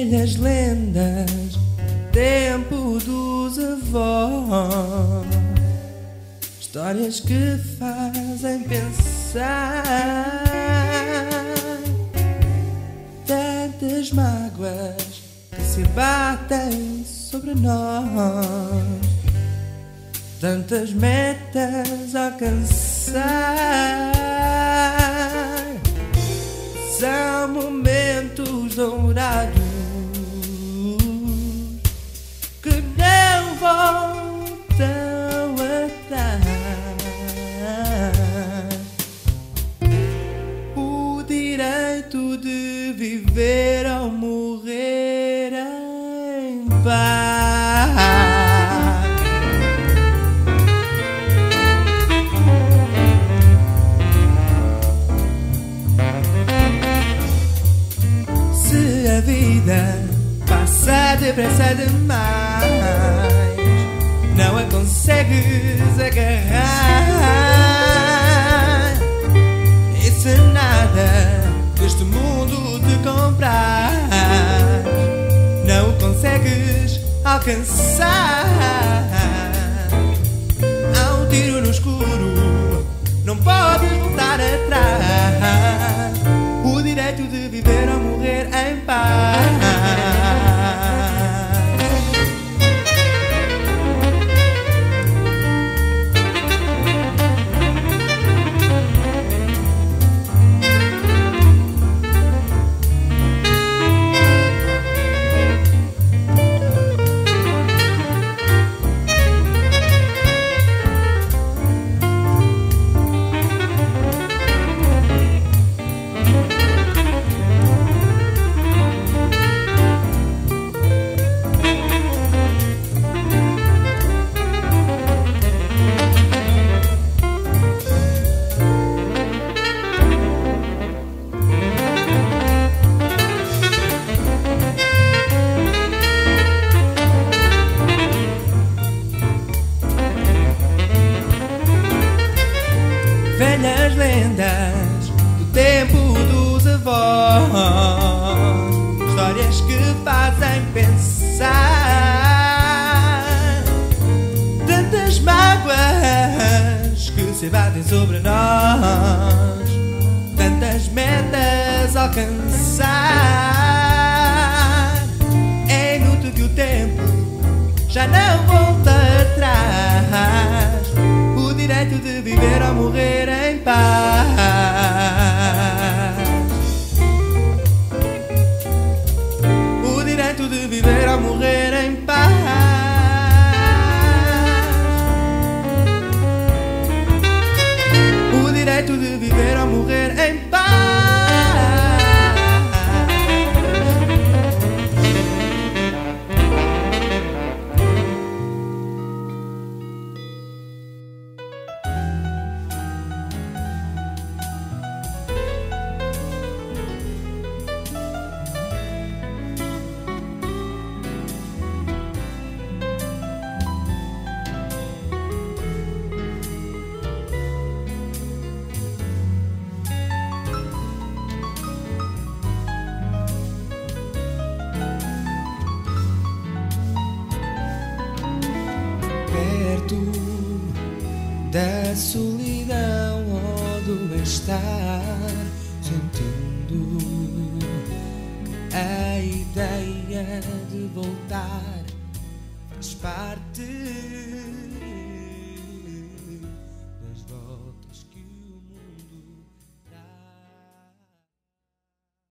Velhas lendas, tempo dos avós. Histórias que fazem pensar. Tantas mágoas que se batem sobre nós. Tantas metas a alcançar. São momentos dourados direito de viver ou morrer em paz. Se a vida passa depressa demais, não a consegues agarrar. Alcançar. Há um tiro no escuro, não podes voltar atrás. O direito de viver ou morrer em paz. Velhas lendas do tempo dos avós, histórias que fazem pensar. Tantas mágoas que se batem sobre nós, tantas metas alcançar. É inútil que o tempo já não volta O direito da solidão ou do estar sentindo a ideia de voltar. Faz parte